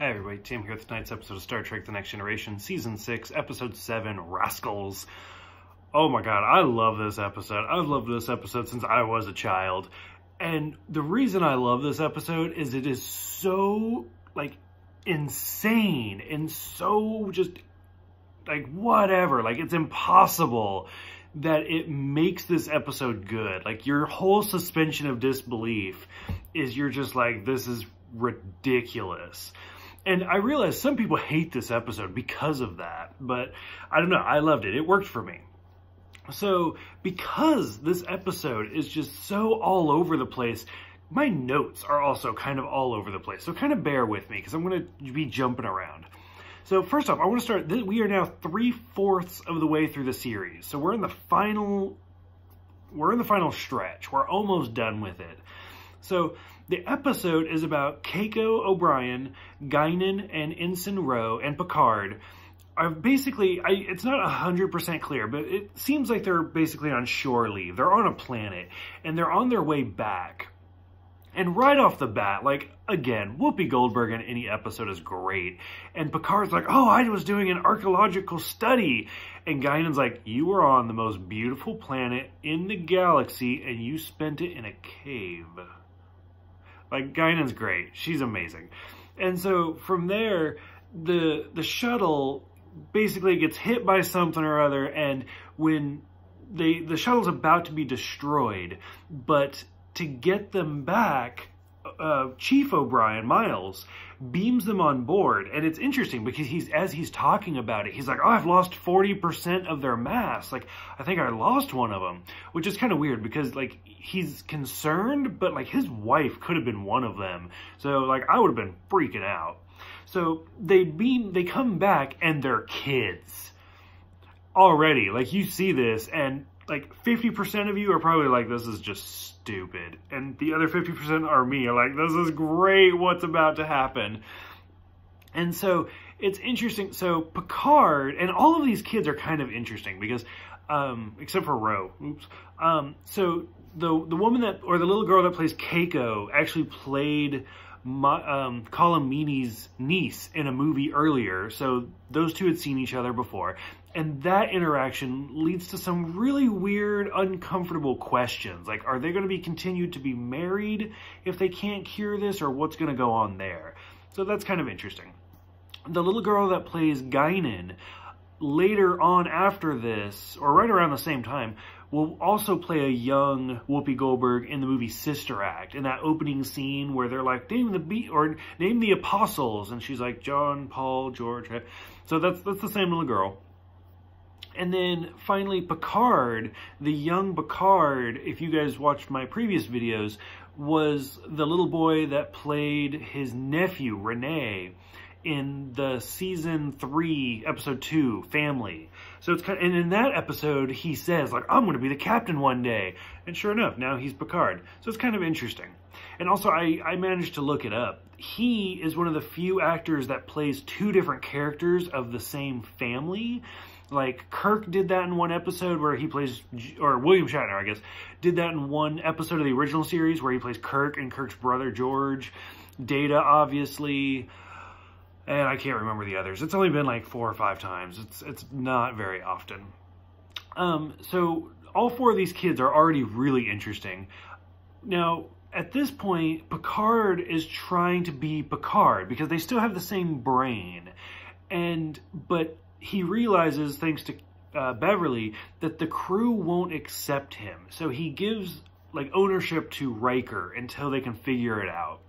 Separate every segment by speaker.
Speaker 1: Hey everybody, Tim here with tonight's episode of Star Trek The Next Generation, Season 6, Episode 7, Rascals. Oh my god, I love this episode. I've loved this episode since I was a child. And the reason I love this episode is it is so, like, insane and so just, like, whatever. Like, it's impossible that it makes this episode good. Like, your whole suspension of disbelief is you're just like, this is ridiculous. And I realize some people hate this episode because of that, but I don't know. I loved it. It worked for me. So because this episode is just so all over the place, my notes are also kind of all over the place. So kind of bear with me because I'm going to be jumping around. So first off, I want to start, we are now three-fourths of the way through the series. So we're in the final, we're in the final stretch. We're almost done with it. So the episode is about Keiko O'Brien, Guinan, and Ensign Ro, and Picard are basically, I, it's not 100% clear, but it seems like they're basically on shore leave. They're on a planet, and they're on their way back. And right off the bat, like, again, Whoopi Goldberg in any episode is great. And Picard's like, oh, I was doing an archaeological study. And Guinan's like, you were on the most beautiful planet in the galaxy, and you spent it in a cave. Like Guinan's great. She's amazing. And so from there, the the shuttle basically gets hit by something or other and when they the shuttle's about to be destroyed, but to get them back, uh, Chief O'Brien, Miles, beams them on board. And it's interesting because he's, as he's talking about it, he's like, oh, I've lost 40% of their mass. Like, I think I lost one of them, which is kind of weird because like he's concerned, but like his wife could have been one of them. So like I would have been freaking out. So they beam, they come back and they're kids already. Like you see this and like 50% of you are probably like, this is just stupid. And the other 50% are me, are like, this is great, what's about to happen? And so it's interesting. So Picard, and all of these kids are kind of interesting because, um, except for Ro, oops. Um, so the, the woman that, or the little girl that plays Keiko actually played my, um, Colm Meaney's niece in a movie earlier. So those two had seen each other before. And that interaction leads to some really weird, uncomfortable questions. Like, are they going to be continued to be married if they can't cure this, or what's going to go on there? So that's kind of interesting. The little girl that plays Guinan, later on after this, or right around the same time, will also play a young Whoopi Goldberg in the movie Sister Act, in that opening scene where they're like, name the beat or name the apostles, and she's like John, Paul, George. So that's that's the same little girl. And then finally, Picard, the young Picard, if you guys watched my previous videos, was the little boy that played his nephew, Rene, in the season three, episode two, Family. So it's kind of, and in that episode, he says, like, I'm going to be the captain one day. And sure enough, now he's Picard. So it's kind of interesting. And also, I, I managed to look it up. He is one of the few actors that plays two different characters of the same family. Like Kirk did that in one episode where he plays, or William Shatner, I guess, did that in one episode of the original series where he plays Kirk and Kirk's brother George. Data, obviously, and I can't remember the others. It's only been like four or five times. It's it's not very often. Um, so all four of these kids are already really interesting. Now, at this point, Picard is trying to be Picard because they still have the same brain. And, but he realizes, thanks to uh, Beverly, that the crew won't accept him. So he gives like ownership to Riker until they can figure it out.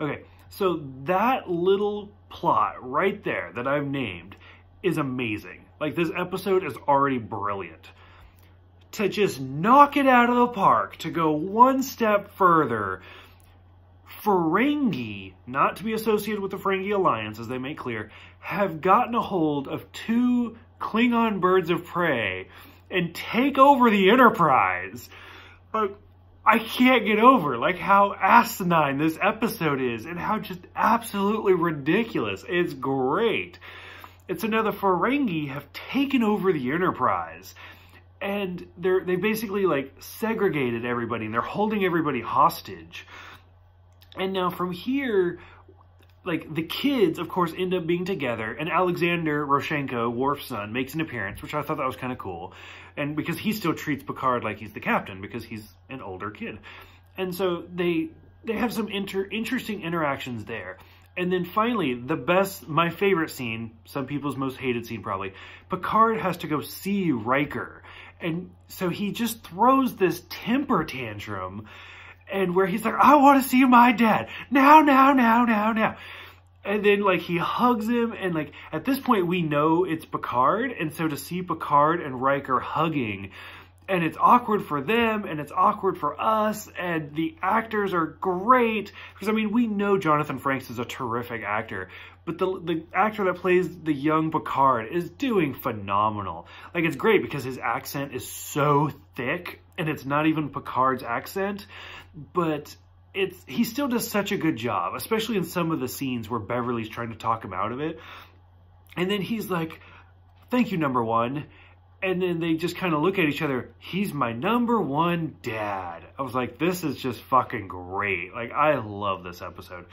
Speaker 1: Okay, so that little plot right there that I've named is amazing. Like this episode is already brilliant. To just knock it out of the park, to go one step further, Ferengi, not to be associated with the Ferengi Alliance, as they make clear, have gotten a hold of two Klingon birds of prey and take over the Enterprise. Like, I can't get over like how asinine this episode is and how just absolutely ridiculous. It's great. It's another Ferengi have taken over the Enterprise and they're they basically like segregated everybody and they're holding everybody hostage. And now from here, like the kids, of course, end up being together, and Alexander Rozhenko, Worf's son, makes an appearance, which I thought that was kind of cool, and because he still treats Picard like he's the captain because he's an older kid, and so they they have some inter interesting interactions there. And then finally, the best, my favorite scene, some people's most hated scene probably, Picard has to go see Riker. And so he just throws this temper tantrum and where he's like, I want to see my dad now, now, now, now, now. And then like he hugs him and like at this point we know it's Picard. And so to see Picard and Riker hugging and it's awkward for them and it's awkward for us and the actors are great because I mean we know Jonathan Frakes is a terrific actor but the the actor that plays the young Picard is doing phenomenal like it's great because his accent is so thick and it's not even Picard's accent but it's he still does such a good job especially in some of the scenes where Beverly's trying to talk him out of it and then he's like thank you number one and then they just kind of look at each other. He's my number one dad. I was like, this is just fucking great. Like, I love this episode.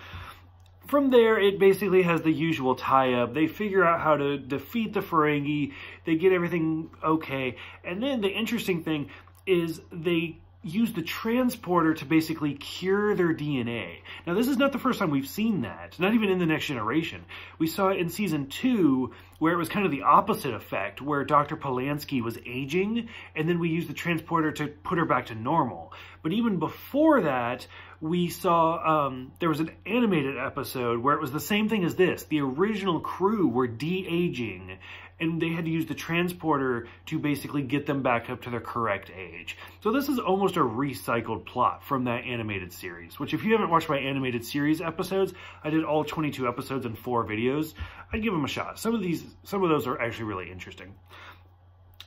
Speaker 1: From there, it basically has the usual tie-up. They figure out how to defeat the Ferengi. They get everything okay. And then the interesting thing is they use the transporter to basically cure their DNA. Now, this is not the first time we've seen that, not even in The Next Generation. We saw it in season two, where it was kind of the opposite effect, where Dr. Pulaski was aging, and then we used the transporter to put her back to normal. But even before that, we saw um, there was an animated episode where it was the same thing as this. The original crew were de-aging and they had to use the transporter to basically get them back up to their correct age. So this is almost a recycled plot from that animated series, which if you haven't watched my animated series episodes, I did all 22 episodes in four videos. I'd give them a shot. Some of these, some of those are actually really interesting.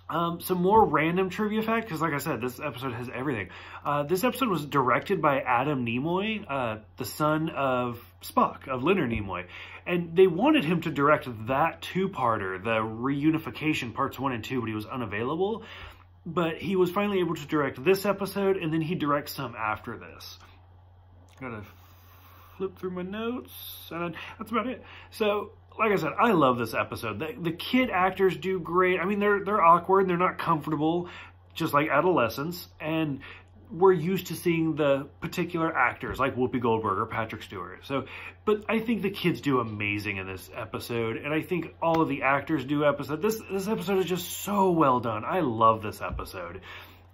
Speaker 1: Um, some more random trivia fact, because like I said, this episode has everything. Uh, this episode was directed by Adam Nimoy, uh, the son of Spock, of Leonard Nimoy. And they wanted him to direct that two-parter, the reunification parts one and two, but he was unavailable. But he was finally able to direct this episode, and then he directs some after this. Gotta flip through my notes, and that's about it. So like I said, I love this episode. The, the kid actors do great. I mean, they're they're awkward, they're not comfortable, just like adolescents, and we're used to seeing the particular actors like Whoopi Goldberg or Patrick Stewart. So, but I think the kids do amazing in this episode, and I think all of the actors do episode. This this episode is just so well done. I love this episode.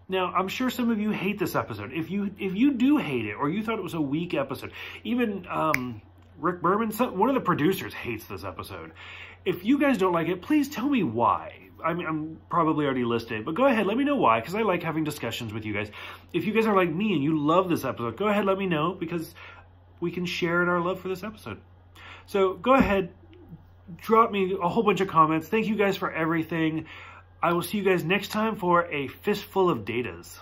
Speaker 1: Now, I'm sure some of you hate this episode. If you if you do hate it, or you thought it was a weak episode, even um, Rick Berman, one of the producers hates this episode. If you guys don't like it, please tell me why. I mean, I'm probably already listed, but go ahead, let me know why, because I like having discussions with you guys. If you guys are like me and you love this episode, go ahead, let me know, because we can share in our love for this episode. So go ahead, drop me a whole bunch of comments. Thank you guys for everything. I will see you guys next time for a fistful of datas.